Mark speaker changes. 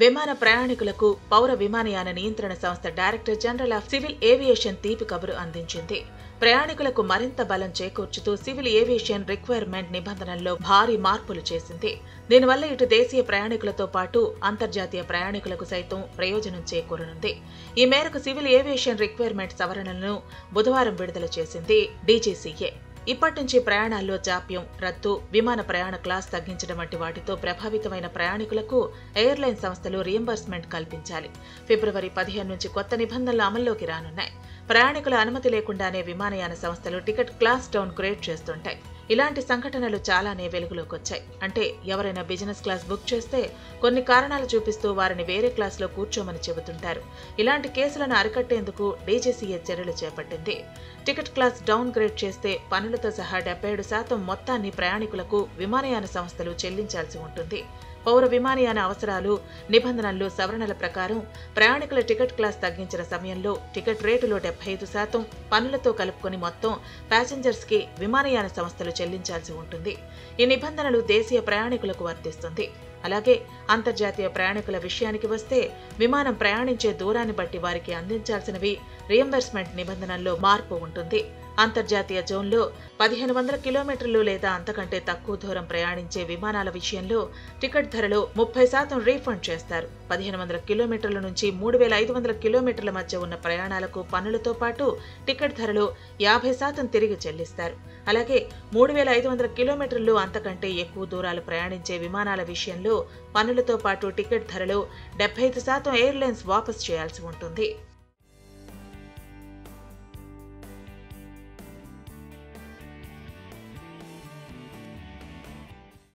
Speaker 1: విమాన ప్రయాణికులకు పౌర విమానయాన నియంత్రణ సంస్థ director general of civil aviation తీపి కబురు అందించింది. ప్రయాణికులకు మరింత బలం చేకూర్చుతూ సివిల్ ఏవియేషన్ రిక్వైర్మెంట్ నిబంధనల్లో భారీ మార్పులు చేసింది. దీనివల్ల ఇటు దేశీయ ప్రయాణికులతో పాటు అంతర్జాతీయ ప్రయాణికులకు సైతం ప్రయోజనం చేకూరనుంది. ఈ మేరకు సివిల్ ఏవియేషన్ రిక్వైర్మెంట్ సవరణలను బుధవారం విడుదల చేసింది డీజీసీఏ. ఇప్పటి నుంచి ప్రయాణాల్లో జాప్యం రద్దు విమాన ప్రయాణ క్లాస్ తగ్గించడం వంటి వాటితో ప్రభావితమైన ప్రయాణికులకు ఎయిర్లైన్ సంస్థలు రియంబర్స్మెంట్ కల్పించాలి. ఫిబ్రవరి పదిహేను నుంచి కొత్త నిబంధనలు అమల్లోకి రానున్నాయి. ప్రయాణికుల అనుమతి లేకుండానే విమానయాన సంస్థలు టికెట్ క్లాస్ డౌన్ గ్రేడ్ చేస్తుంటాయి. ఇలాంటి సంఘటనలు చాలానే వెలుగులోకి వచ్చాయి అంటే ఎవరైనా బిజినెస్ క్లాస్ బుక్ చేస్తే కొన్ని కారణాలు చూపిస్తూ వారిని వేరే క్లాస్లో కూర్చోమని చెబుతుంటారు. ఇలాంటి కేసులను అరికట్టేందుకు డీజీసీఏ చర్యలు చేపట్టింది. టికెట్ క్లాస్ డౌన్ గ్రేడ్ చేస్తే పనులతో సహా డెబ్బై ఏడు శాతం మొత్తాన్ని ప్రయాణికులకు విమానయాన సంస్థలు చెల్లించాల్సి ఉంటుంది. పౌర విమానయాన అవసరాలు నిబంధనలు సవరణల ప్రకారం ప్రయాణికుల టికెట్ క్లాస్ తగ్గించిన సమయంలో టికెట్ రేటులో డెబ్బై ఐదు శాతం పన్నులతో కలుపుకొని మొత్తం ప్యాసింజర్స్కి విమానయాన సంస్థలు చెల్లించాల్సి ఉంటుంది. ఈ నిబంధనలు దేశీయ ప్రయాణికులకు వర్తిస్తుంది. అలాగే అంతర్జాతీయ ప్రయాణికుల విషయానికి వస్తే విమానం ప్రయాణించే దూరాన్ని బట్టి వారికి అందించాల్సినవి రియంబర్స్మెంట్ నిబంధనల్లో మార్పు ఉంటుంది. అంతర్జాతీయ జోన్లో పదిహేను వందల కిలోమీటర్లు లేదా అంతకంటే తక్కువ దూరం ప్రయాణించే విమానాల విషయంలో టికెట్ ధరలో ముప్పై శాతం రీఫండ్ చేస్తారు. పదిహేను వందల కిలోమీటర్ల నుంచి మూడు వేల ఐదు వందల కిలోమీటర్ల మధ్య ఉన్న ప్రయాణాలకు పన్నులతో పాటు టికెట్ ధరలో యాభై శాతం తిరిగి చెల్లిస్తారు. అలాగే మూడు వేల ఐదు వందల కిలోమీటర్లు అంతకంటే ఎక్కువ దూరాలు ప్రయాణించే విమానాల విషయంలో పన్నులతో పాటు టికెట్ ధరలో డెబ్బై ఐదు శాతం ఎయిర్లైన్స్ వాపస్ చేయాల్సి ఉంటుంది.